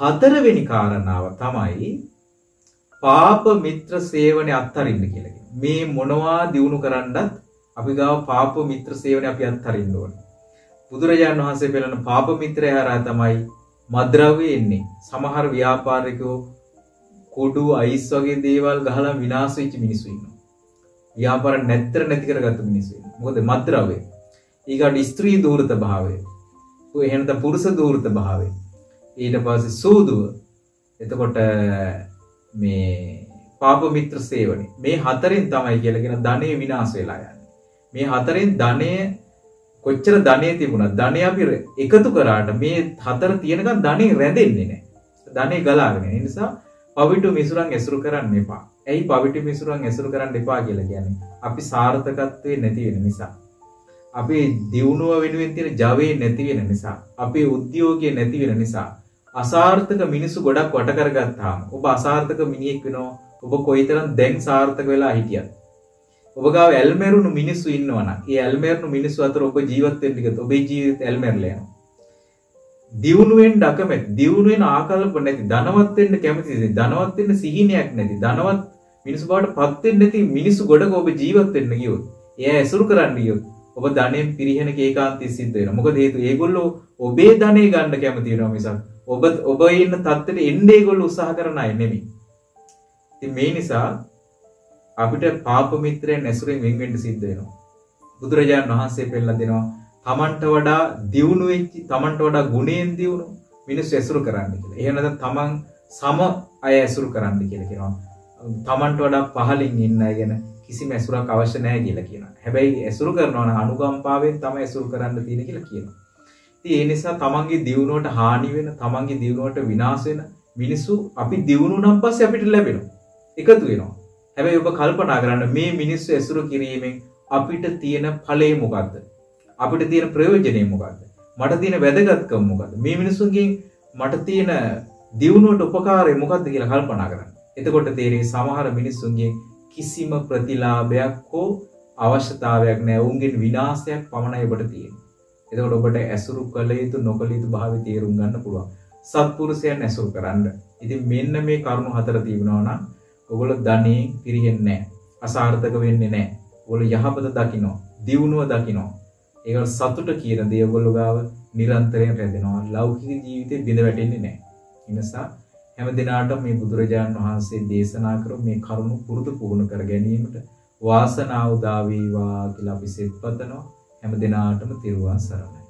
හතරවෙනි කාරණාව තමයි පාප මිත්‍ර සේවනය අත්හරින්න කියලා කියනවා. මේ මොනවා දිනු කරන්නත් අපි ගාව පාප මිත්‍ර සේවනය අපි අත්හරින්න ඕනේ. බුදුරජාණන් වහන්සේ පෙළන පාප මිත්‍රය හරහා තමයි මද්‍රව්‍ය එන්නේ. සමහර ව්‍යාපාරිකයෝ කුඩු අයිස් වගේ දේවල් ගහලා විනාශ වෙච්ච මිනිස්සු ඉන්නවා. ව්‍යාපාර නැත්තර නැති කරගත්ත මිනිස්සු ඉන්නවා. මොකද මද්‍රව්‍ය. ඊගාට ස්ත්‍රී දූර්ත භාවය. ඔය එහෙනම් පුරුෂ දූර්ත භාවය. ඊට පස්සේ සූදුව. එතකොට මේ පාප මිත්‍ර සේවනය. මේ හතරෙන් තමයි කියලාගෙන ධනෙ විනාශ වෙලා යන්නේ. මේ හතරෙන් ධනෙ කොච්චර ධනෙ තිබුණත් ධනෙ අපි එකතු කරාට මේ හතර තියෙනකන් ධනෙ රැඳෙන්නේ නැහැ. ධනෙ ගලාගෙන. ඒ නිසා පවිටු මිසුරන් ඇසුරු කරන්න එපා. ඇයි පවිටු මිසුරන් ඇසුරු කරන්න එපා කියලා කියන්නේ? අපි සාර්ථකත්වයේ නැති වෙන නිසා. අපේ දියුණුව වෙනුවෙන් තියෙන ජවයේ නැති වෙන නිසා. අපේ උද්‍යෝගය නැති වෙන නිසා. අසාර්ථක මිනිස්සු ගොඩක් වට කරගත්තාම ඔබ අසාර්ථක මිනිහෙක් වෙනවා. ඔබ කොයිතරම් දැන් සාර්ථක වෙලා හිටියත්. ඔබ ගාව ඇල්මෙරුණු මිනිස්සු ඉන්නවනම් ඒ ඇල්මෙරුණු මිනිස්සු අතර ඔබ ජීවත් වෙන්න ගියොත් ඔබේ ජීවිතය ඇල්මෙරලා යනවා. දියුණුවෙන් අකමැති දියුණුවෙන් ආකල්ප නැති ධනවත් වෙන්න කැමති ධනවත් වෙන්න සිහිනයක් නැති ධනවත් මිනිස්සු බවට පත් වෙන්න නැති මිනිස්සු ගොඩක ඔබ ජීවත් වෙන්න ගියොත් එයා ඇසුරු කරන්න ගියොත් ඔබ ධනෙන් පිරිහෙන ඒකාන්තය සිද්ධ වෙනවා මොකද හේතුව ඒගොල්ලෝ ඔබේ ධනෙ ගන්න කැමති වෙනවා මිසක් ඔබ ඔබ ඉන්න තත්ත්වෙට එන්න ඒගොල්ලෝ උත්සාහ කරන අය නෙමෙයි ඉතින් මේ නිසා අපිට පාප මිත්‍රයන් ඇසුරෙන් වෙන් වෙන්න සිද්ධ වෙනවා බුදුරජාණන් වහන්සේ පෙන්නලා දෙනවා තමන්ට වඩා දියුණු වෙච්චි තමන්ට වඩා ගුණයෙන් දියුණු මිනිස්සු ඇසුරු කරන්න කියලා. එහෙම නැත්නම් තමන් සම අය ඇසුරු කරන්න කියලා කියනවා. තමන්ට වඩා පහලින් ඉන්න අය ගැන කිසිම ඇසුරක් අවශ්‍ය නැහැ කියලා කියනවා. හැබැයි ඇසුරු කරනවා නම් අනුකම්පාවෙන් තමයි ඇසුරු කරන්න තියෙන කියලා කියනවා. ඉතින් ඒ නිසා තමන්ගේ දියුණුවට හානි වෙන, තමන්ගේ දියුණුවට විනාශ වෙන මිනිස්සු අපි දියුණු නම් පස්සේ අපිට ලැබෙනවා. එකතු වෙනවා. හැබැයි ඔබ කල්පනා කරන්න මේ මිනිස්සු ඇසුරු කිරීමෙන් අපිට තියෙන ඵලය මොකද්ද? අපිට තියෙන ප්‍රයෝජනය මොකක්ද මට තියෙන වැදගත්කම මොකක්ද මේ මිනිස්සුන්ගෙන් මට තියෙන දියුණුවට උපකාරය මොකක්ද කියලා කල්පනා කරන්න එතකොට තේරේ සමහර මිනිස්සුන්ගේ කිසිම ප්‍රතිලාභයක් හෝ අවශ්‍යතාවයක් නෑ උන්ගෙන් විනාශයක් පමණයි ඔබට තියෙන්නේ එතකොට ඔබට ඇසුරු කළ යුතු නොකළ යුතු භාවය තේරුම් ගන්න පුළුවන් සත්පුරුෂයන් ඇසුරු කරන්න ඉතින් මෙන්න මේ කරුණු හතර තිබුණා නම් ඔගොල්ලෝ ධනෙ පිරෙන්නේ නැහැ අසාර්ථක වෙන්නේ නැහැ ඔගොල්ලෝ යහපත දකින්න දියුණුව දකින්න ඒක සතුට කියන දේ ඔයගොල්ලෝ ගාව නිරන්තරයෙන් රැඳෙනවා. ලෞකික ජීවිතේ බිඳ වැටෙන්නේ නැහැ. ඒ නිසා හැම දිනාටම මේ බුදුරජාණන් වහන්සේ දේශනා කරු මේ කරුණු පුරුදු පුහුණු කර ගැනීමට වාසනාව උදා වේවා කියලා අපි සෙත් පතනවා. හැම දිනාටම තිරුවන් සරණයි.